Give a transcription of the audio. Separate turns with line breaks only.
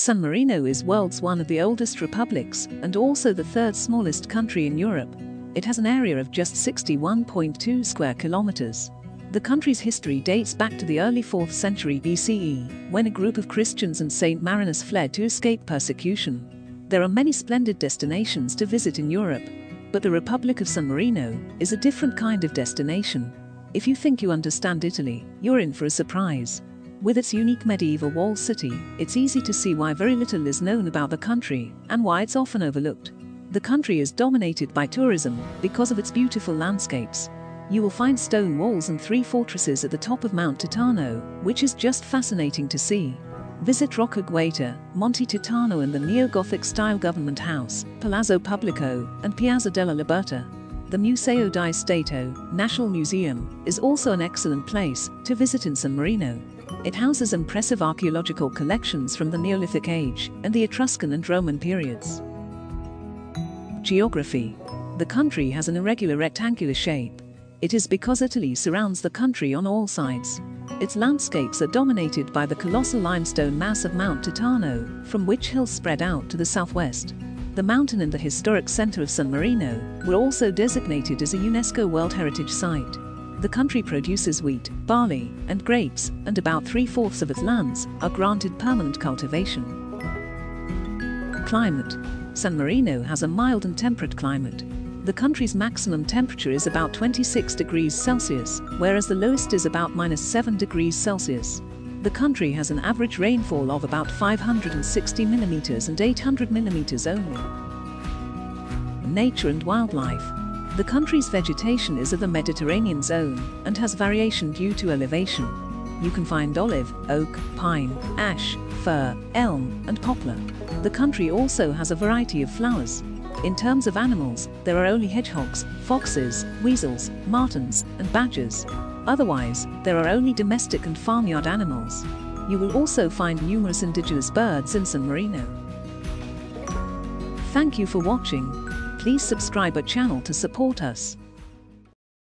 San Marino is world's one of the oldest republics and also the third smallest country in Europe. It has an area of just 61.2 square kilometers. The country's history dates back to the early 4th century BCE, when a group of Christians and Saint Marinus fled to escape persecution. There are many splendid destinations to visit in Europe, but the Republic of San Marino is a different kind of destination. If you think you understand Italy, you're in for a surprise. With its unique medieval walled city, it's easy to see why very little is known about the country and why it's often overlooked. The country is dominated by tourism because of its beautiful landscapes. You will find stone walls and three fortresses at the top of Mount Titano, which is just fascinating to see. Visit Rocca Guaita, Monte Titano and the neo-Gothic style government house, Palazzo Pubblico, and Piazza della Libertà. The Museo di Stato, National Museum, is also an excellent place to visit in San Marino. It houses impressive archaeological collections from the Neolithic Age and the Etruscan and Roman periods. Geography The country has an irregular rectangular shape. It is because Italy surrounds the country on all sides. Its landscapes are dominated by the colossal limestone mass of Mount Titano, from which hills spread out to the southwest. The mountain and the historic center of San Marino were also designated as a UNESCO World Heritage Site. The country produces wheat, barley, and grapes, and about three-fourths of its lands are granted permanent cultivation. Climate San Marino has a mild and temperate climate. The country's maximum temperature is about 26 degrees Celsius, whereas the lowest is about minus 7 degrees Celsius. The country has an average rainfall of about 560 millimeters and 800 millimeters only. Nature and wildlife the country's vegetation is of the Mediterranean zone and has variation due to elevation. You can find olive, oak, pine, ash, fir, elm, and poplar. The country also has a variety of flowers. In terms of animals, there are only hedgehogs, foxes, weasels, martens, and badgers. Otherwise, there are only domestic and farmyard animals. You will also find numerous indigenous birds in San Marino. Thank you for watching. Please subscribe our channel to support us.